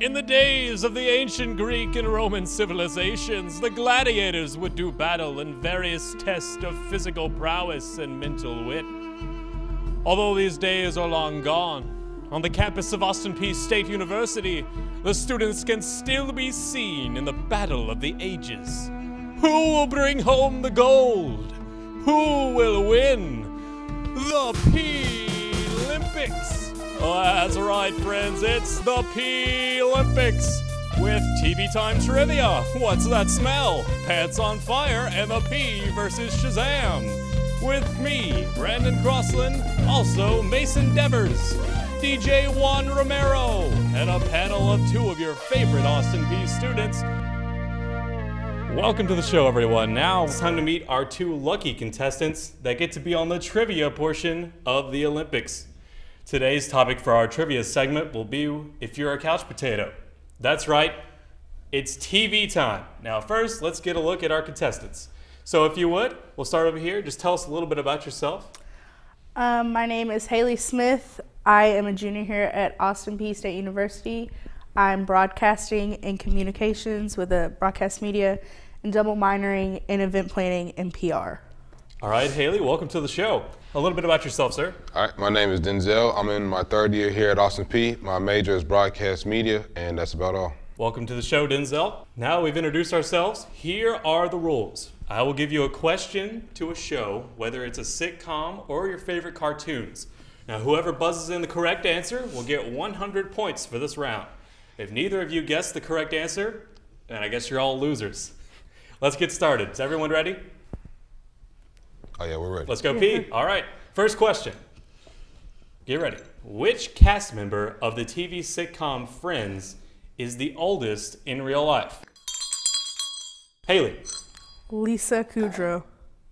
In the days of the ancient Greek and Roman civilizations, the gladiators would do battle in various tests of physical prowess and mental wit. Although these days are long gone, on the campus of Austin Peay State University, the students can still be seen in the battle of the ages. Who will bring home the gold? Who will win? The P Olympics! Oh, that's right, friends. It's the Peay-lympics with TV Time Trivia. What's that smell? Pants on Fire and the Peay versus Shazam. With me, Brandon Crosslin, also Mason Devers, DJ Juan Romero, and a panel of two of your favorite Austin Peay students. Welcome to the show, everyone. Now it's time to meet our two lucky contestants that get to be on the trivia portion of the Olympics. Today's topic for our trivia segment will be if you're a couch potato. That's right, it's TV time. Now, first, let's get a look at our contestants. So, if you would, we'll start over here. Just tell us a little bit about yourself. Um, my name is Haleigh Smith. I am a junior here at Austin Peay State University. I'm broadcasting and communications with a broadcast media and double minoring in event planning and PR. All right, Haleigh, welcome to the show. A little bit about yourself, sir. All right, my name is Denzel. I'm in my third year here at Austin Peay. My major is broadcast media, and that's about all. Welcome to the show, Denzel. Now we've introduced ourselves. Here are the rules. I will give you a question to a show, whether it's a sitcom or your favorite cartoons. Now, whoever buzzes in the correct answer will get 100 points for this round. If neither of you guess the correct answer, then I guess you're all losers. Let's get started. Is everyone ready? Oh yeah, we're ready. Let's go Peay. All right. First question. Get ready. Which cast member of the TV sitcom Friends is the oldest in real life? Haleigh. Lisa Kudrow.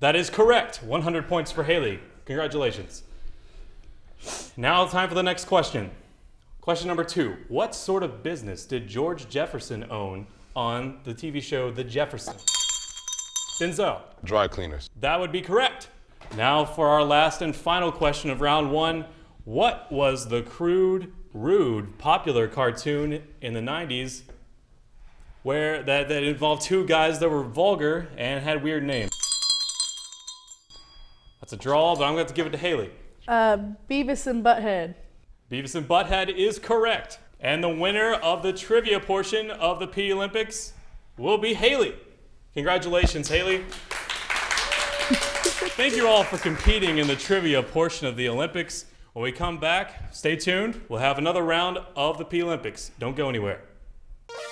That is correct. 100 points for Haleigh. Congratulations. Now, time for the next question. Question number two What sort of business did George Jefferson own on the TV show The Jeffersons? Denzel. Dry cleaners. That would be correct. Now, for our last and final question of round one What was the crude, rude, popular cartoon in the 90s where that, that involved two guys that were vulgar and had weird names? That's a draw, but I'm going to have to give it to Haleigh. Uh, Beavis and Butthead. Beavis and Butthead is correct. And the winner of the trivia portion of the Peay-lympics will be Haleigh. Congratulations, Haleigh. Thank you all for competing in the trivia portion of the Olympics. When we come back, stay tuned. We'll have another round of the Peay-lympics. Don't go anywhere.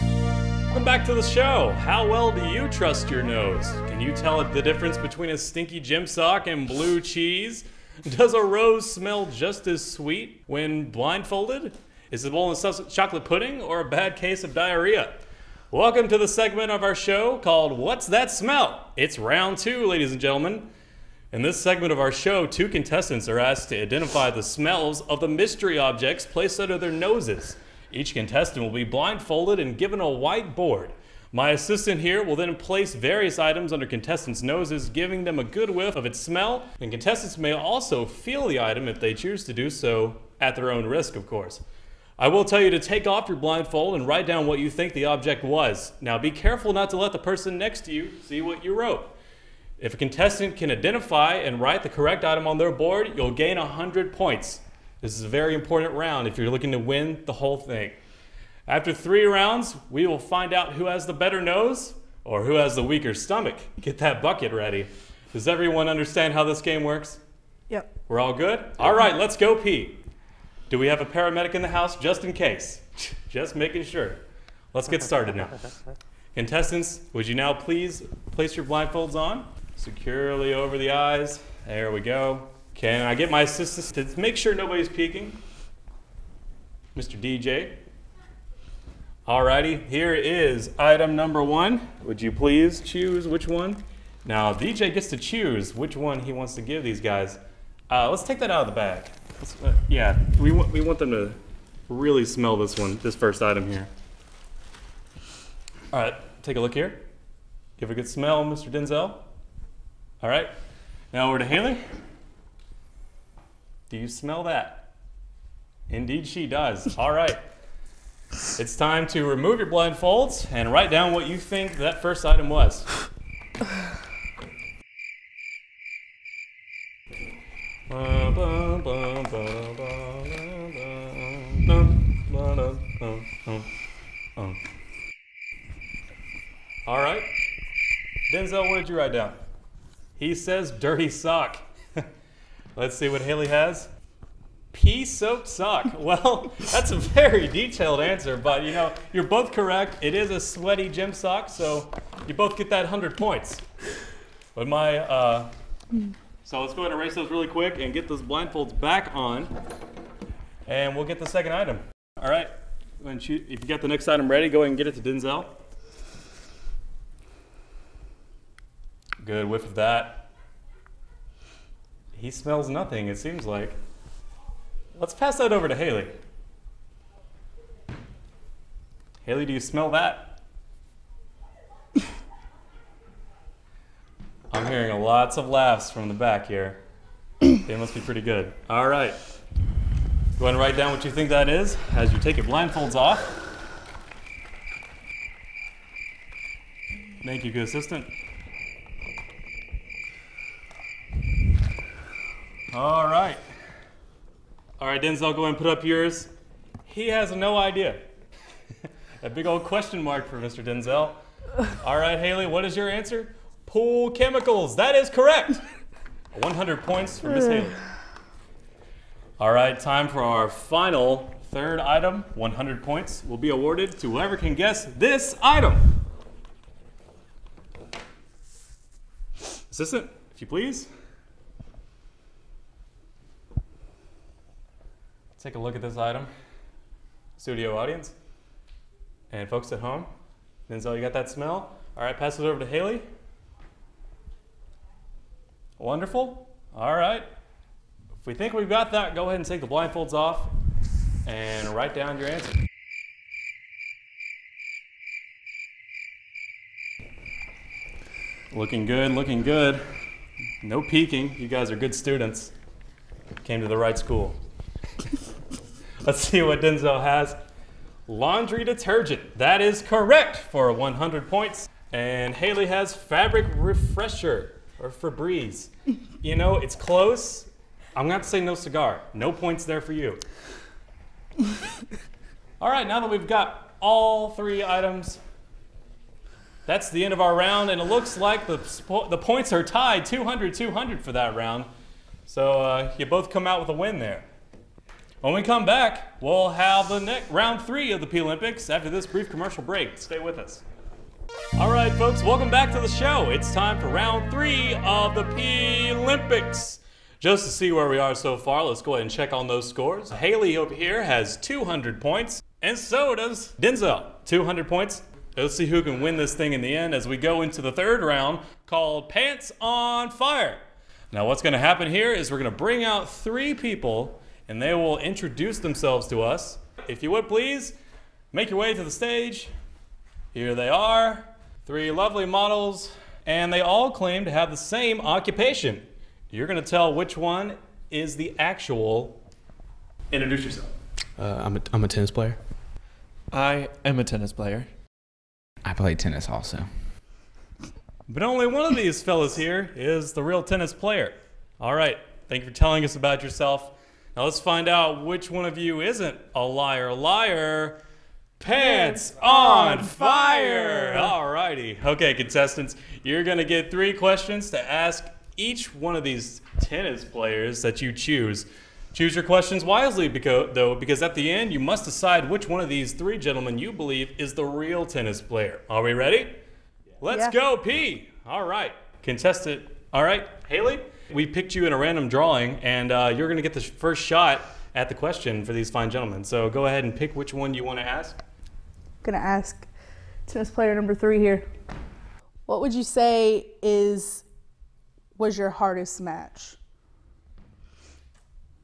Welcome back to the show. How well do you trust your nose? Can you tell the difference between a stinky gym sock and blue cheese? Does a rose smell just as sweet when blindfolded? Is the bowl of chocolate pudding or a bad case of diarrhea? Welcome to the segment of our show called What's That Smell? It's round two, ladies and gentlemen. In this segment of our show, two contestants are asked to identify the smells of the mystery objects placed under their noses. Each contestant will be blindfolded and given a white board. My assistant here will then place various items under contestants' noses, giving them a good whiff of its smell, and contestants may also feel the item if they choose to do so at their own risk, of course. I will tell you to take off your blindfold and write down what you think the object was. Now be careful not to let the person next to you see what you wrote. If a contestant can identify and write the correct item on their board, you'll gain 100 points. This is a very important round if you're looking to win the whole thing. After three rounds, we will find out who has the better nose or who has the weaker stomach. Get that bucket ready. Does everyone understand how this game works? Yep. We're all good? All right, let's go Peay. Do we have a paramedic in the house just in case? Just making sure. Let's get started now. Contestants, would you now please place your blindfolds on securely over the eyes? There we go. Can I get my assistant to make sure nobody's peeking? Mr. DJ. Alrighty, here is item number one. Would you please choose which one? Now, DJ gets to choose which one he wants to give these guys. Uh, let's take that out of the bag. Uh, yeah, we want, we want them to really smell this one, this first item here. All right, take a look here. Give a good smell, Mr. Denzel. All right, now over to Haleigh. Do you smell that? Indeed, she does. All right. It's time to remove your blindfolds and write down what you think that first item was. Down? He says dirty sock. Let's see what Haleigh has. Pea soaked sock. Well, that's a very detailed answer, but you know, you're both correct. It is a sweaty gym sock, so you both get that 100 points. But my, uh, so let's go ahead and erase those really quick and get those blindfolds back on, and we'll get the second item. All right, if you got the next item ready, go ahead and get it to Denzel. Good whiff of that. He smells nothing, it seems like. Let's pass that over to Haleigh. Haleigh, do you smell that? I'm hearing a lots of laughs from the back here. they must be pretty good. All right. Go ahead and write down what you think that is as you take your blindfolds off. Thank you, good assistant. All right. All right, Denzel, go ahead and put up yours. He has no idea. A big old question mark for Mr. Denzel. All right, Haleigh, what is your answer? Pool chemicals. That is correct. 100 points for Miss Haley. All right, time for our final third item. 100 points will be awarded to whoever can guess this item. Assistant, if you please. Take a look at this item. Studio audience. And folks at home. Denzel, you got that smell? All right, pass it over to Haleigh. Wonderful. All right. If we think we've got that, go ahead and take the blindfolds off and write down your answer. Looking good, looking good. No peeking. You guys are good students. Came to the right school. Let's see what Denzel has. Laundry detergent. That is correct for 100 points. And Haleigh has fabric refresher or Febreze. You know, it's close. I'm have to say no cigar. No points there for you. all right, now that we've got all three items, that's the end of our round, and it looks like the, the points are tied 200 200 for that round. So uh, you both come out with a win there. When we come back, we'll have the next round three of the Peay-lympics after this brief commercial break. Stay with us. All right, folks, welcome back to the show. It's time for round three of the Peay-lympics. Just to see where we are so far, let's go ahead and check on those scores. Haleigh over here has 200 points, and so does Denzel, 200 points. Let's see who can win this thing in the end as we go into the third round called Pants on Fire. Now, what's going to happen here is we're going to bring out three people and they will introduce themselves to us. If you would please, make your way to the stage. Here they are, three lovely models, and they all claim to have the same occupation. You're going to tell which one is the actual. Introduce yourself. Uh, I'm, a, I'm a tennis player. I am a tennis player. I play tennis also. But only one of these fellas here is the real tennis player. All right, thank you for telling us about yourself. Now let's find out which one of you isn't a liar. Liar. Pants on fire! Alrighty. Okay, contestants, you're gonna get three questions to ask each one of these tennis players that you choose. Choose your questions wisely, because, though, because at the end you must decide which one of these three gentlemen you believe is the real tennis player. Are we ready? Let's Yeah. go, Peay. All right, contestant. All right, Haleigh. We picked you in a random drawing, and uh, you're going to get the first shot at the question for these fine gentlemen. So go ahead and pick which one you want to ask. I'm Gonna ask tennis player number three here. What would you say is was your hardest match?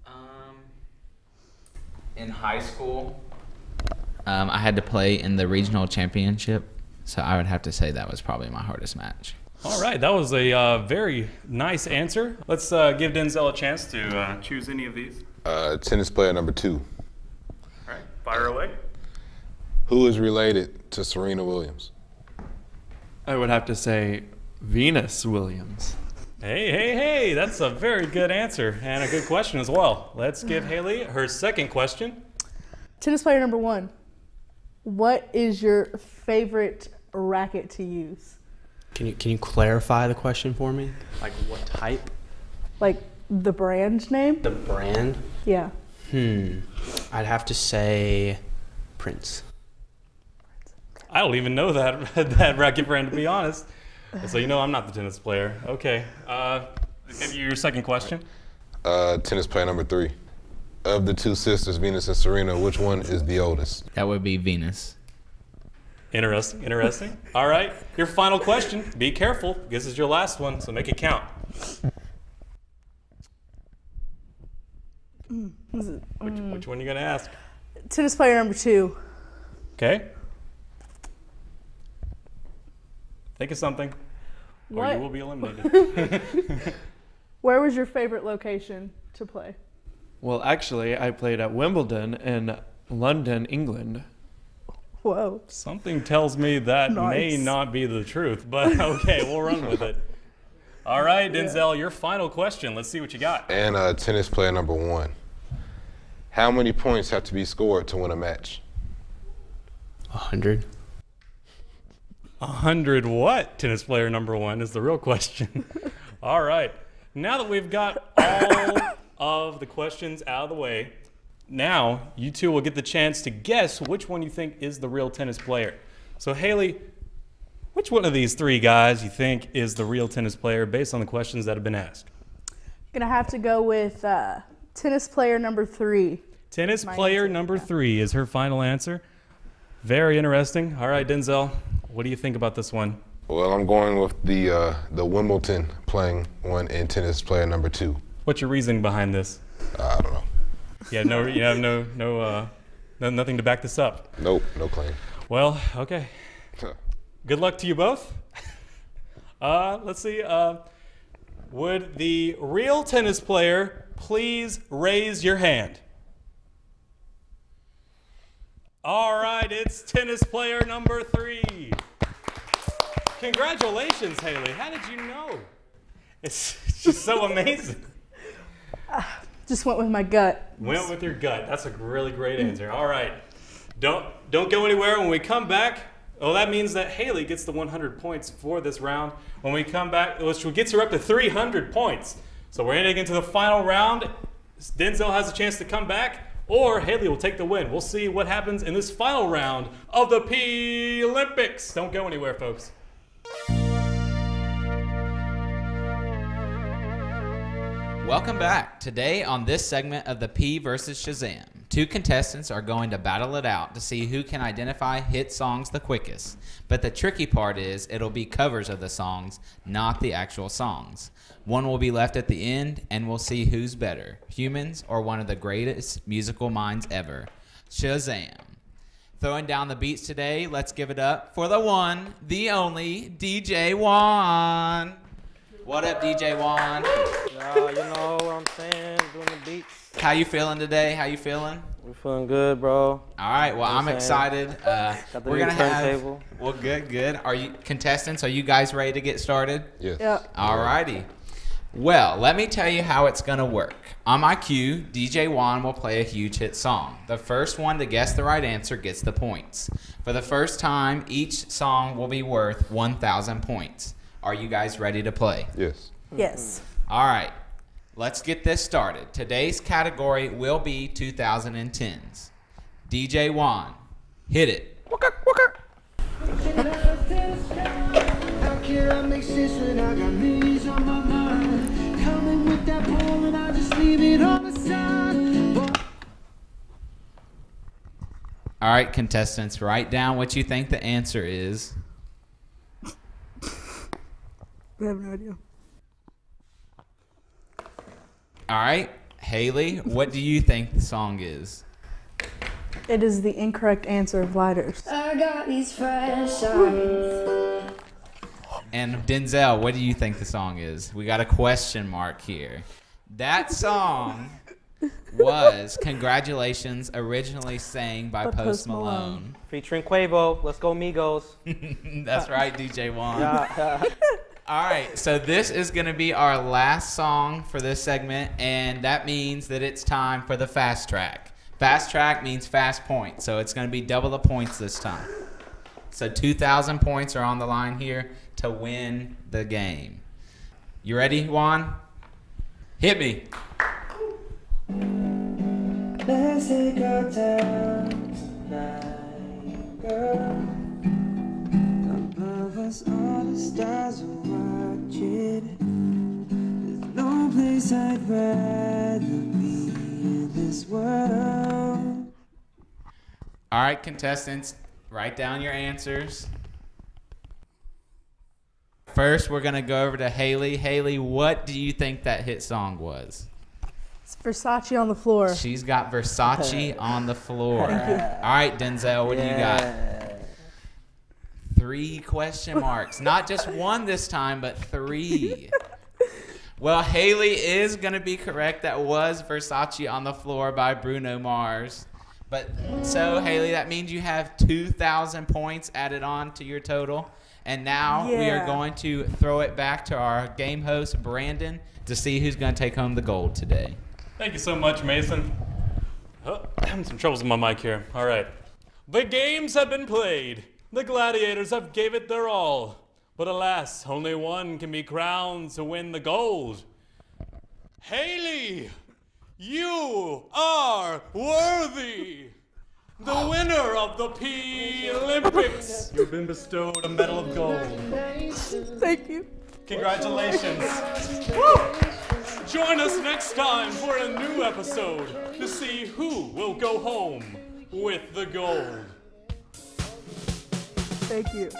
Um, in high school, um, I had to play in the regional championship, so I would have to say that was probably my hardest match. All right, that was a uh, very nice answer. Let's uh, give Denzel a chance to uh, choose any of these. Uh, tennis player number two. All right, fire away. Who is related to Serena Williams? I would have to say Venus Williams. Hey, hey, hey, that's a very good answer and a good question as well. Let's give Haleigh her second question. Tennis player number one. What is your favorite racket to use? Can you can you clarify the question for me? Like what type? Like the brand name? The brand? Yeah. Hmm. I'd have to say Prince. I don't even know that that racket brand to be honest. So you know I'm not the tennis player. Okay. Uh, give you your second question. Uh, tennis player number three. Of the two sisters, Venus and Serena, which one is the oldest? That would be Venus. Interesting. Interesting. All right. Your final question. Be careful. This is your last one, so make it count. Mm. Which, which one are you gonna ask? Tennis player number two. Okay. Think of something, or What? you will be eliminated. Where was your favorite location to play? Well, actually, I played at Wimbledon in London, England. Whoa. Something tells me that may not be the truth, but okay, we'll run with it. All right, Denzel, your final question. Let's see what you got. And uh, tennis player number one. How many points have to be scored to win a match? A hundred. A hundred what? Tennis player number one is the real question. all right. Now that we've got all of the questions out of the way, now you two will get the chance to guess which one you think is the real tennis player. So Haleigh, which one of these three guys you think is the real tennis player based on the questions that have been asked? Gonna have to go with uh, tennis player number three. Tennis My player answer, number yeah. three is her final answer. Very interesting. All right, Denzel, what do you think about this one? Well, I'm going with the uh, the Wimbledon playing one and tennis player number two. What's your reasoning behind this? Uh, I don't know. You have no, you have no, no, uh, no, nothing to back this up. Nope, no claim. Well, okay. Good luck to you both. Uh, let's see. Uh, would the real tennis player please raise your hand? All right, it's tennis player number three. Congratulations, Haleigh. How did you know? It's, it's just so amazing. Just went with my gut. Went with your gut. That's a really great mm. answer. All right. Don't don't go anywhere. When we come back, oh, that means that Haleigh gets the 100 points for this round. When we come back, which gets her up to 300 points. So we're heading into the final round. Denzel has a chance to come back, or Haleigh will take the win. We'll see what happens in this final round of the Peay-lympics. Don't go anywhere, folks. Welcome back. Today on this segment of the Peay versus Shazam, two contestants are going to battle it out to see who can identify hit songs the quickest. But the tricky part is it'll be covers of the songs, not the actual songs. One will be left at the end and we'll see who's better, humans or one of the greatest musical minds ever. Shazam. Throwing down the beats today, let's give it up for the one, the only DJ Juan. What up, DJ Juan? Y'all, you know what I'm saying? Doing the beats. How you feeling today? How you feeling? We feeling good, bro. All right. Well, I'm saying? excited. Uh, Got the we're gonna have. turntable. Well, good, good. Are you contestants? Are you guys ready to get started? Yes. Yep. All righty. Well, let me tell you how it's gonna work. On my cue, DJ Juan will play a huge hit song. The first one to guess the right answer gets the points. For the first time, each song will be worth 1,000 points. Are you guys ready to play? Yes. Yes. All right, let's get this started. Today's category will be 2010s. DJ Juan, hit it. How can I make sense when I got millions on my mind? Coming with that ball and I just leave it on the side. All right, contestants, write down what you think the answer is. I have no idea. All right, Haleigh, what do you think the song is? It is the incorrect answer of lighters. I got these fresh eyes. And Denzel, what do you think the song is? We got a question mark here. That song was "Congratulations," originally sang by By Post, Post Malone. Malone. Featuring Quavo. Let's go, Migos. That's right, DJ Juan. Yeah. All right, so this is going to be our last song for this segment, and that means that it's time for the fast track. Fast track means fast points, so it's going to be double the points this time. So 2,000 points are on the line here to win the game. You ready, Juan? Hit me. Let's no I'd rather be in this world. All right, contestants, write down your answers. First, we're going to go over to Haleigh. Haleigh, what do you think that hit song was? It's Versace on the floor. She's got Versace on the floor. All right, Denzel, what do you got? Three question marks. Not just one this time, but three. Well, Haleigh is going to be correct. That was Versace on the floor by Bruno Mars. But so, Haleigh, that means you have 2,000 points added on to your total. And now we are going to throw it back to our game host, Brandon, to see who's going to take home the gold today. Thank you so much, Mason. Oh, having some troubles with my mic here. All right. The games have been played. The gladiators have gave it their all. But alas, only one can be crowned to win the gold. Haleigh, you are worthy. The winner of the Peay-lympics. You've been bestowed a medal of gold. Thank you. Congratulations. Woo! Join us next time for a new episode to see who will go home with the gold. Thank you.